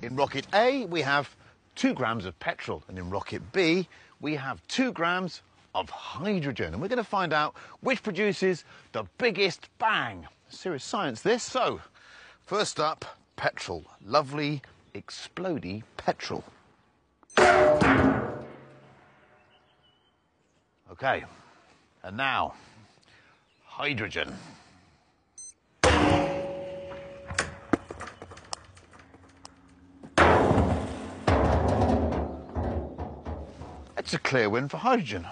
In rocket A, we have two grams of petrol, and in rocket B, we have two grams of hydrogen. And we're going to find out which produces the biggest bang. Serious science, this. So, first up, petrol. Lovely, explody petrol. Okay, and now, hydrogen. It's a clear win for hydrogen.